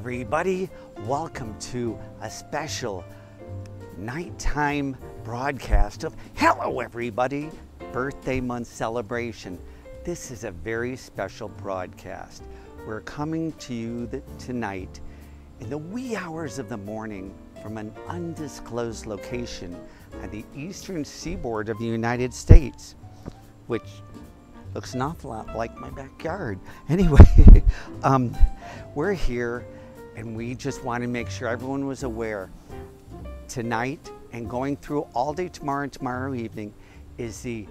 Everybody. Welcome to a special nighttime broadcast of Hello, everybody birthday month celebration. This is a very special broadcast. We're coming to you tonight in the wee hours of the morning from an undisclosed location on the eastern seaboard of the United States, which looks an awful lot like my backyard. Anyway, um, we're here and we just want to make sure everyone was aware tonight and going through all day tomorrow and tomorrow evening is the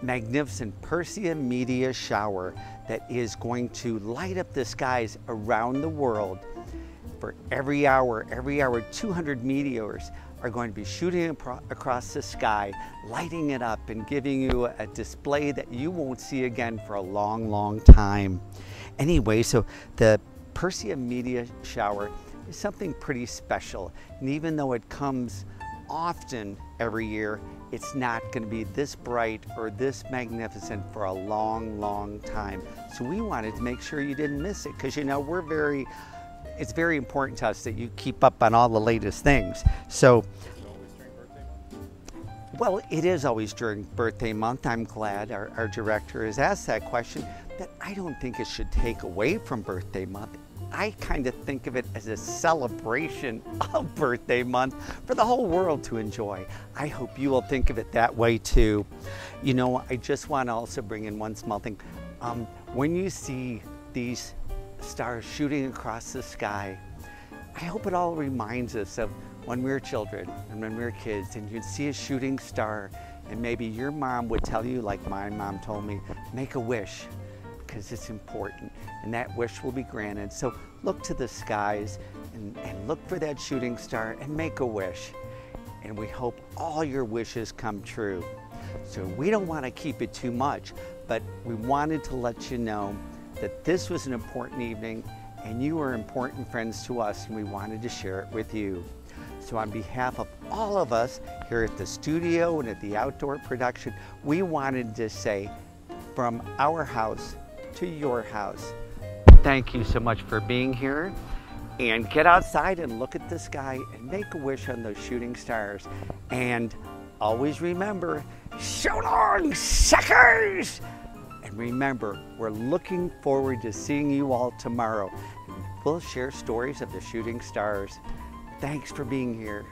magnificent Perseid meteor shower that is going to light up the skies around the world for every hour, every hour, 200 meteors are going to be shooting across the sky, lighting it up and giving you a display that you won't see again for a long, long time. Anyway, so the Perseid Meteor Shower is something pretty special. And even though it comes often every year, it's not going to be this bright or this magnificent for a long, long time. So we wanted to make sure you didn't miss it because you know we're very it's very important to us that you keep up on all the latest things. So, well, it is always during birthday month. I'm glad our, our director has asked that question, but I don't think it should take away from birthday month. I kind of think of it as a celebration of birthday month for the whole world to enjoy. I hope you will think of it that way too. You know, I just want to also bring in one small thing. Um, when you see these stars shooting across the sky. I hope it all reminds us of when we were children and when we were kids and you'd see a shooting star and maybe your mom would tell you, like my mom told me, make a wish because it's important and that wish will be granted. So look to the skies and, and look for that shooting star and make a wish. And we hope all your wishes come true. So we don't want to keep it too much, but we wanted to let you know that this was an important evening and you were important friends to us and we wanted to share it with you. So on behalf of all of us here at the studio and at the outdoor production, we wanted to say from our house to your house, thank you so much for being here and get outside and look at the sky and make a wish on those shooting stars. And always remember, so long, suckers! And remember, we're looking forward to seeing you all tomorrow. We'll share stories of the shooting stars. Thanks for being here.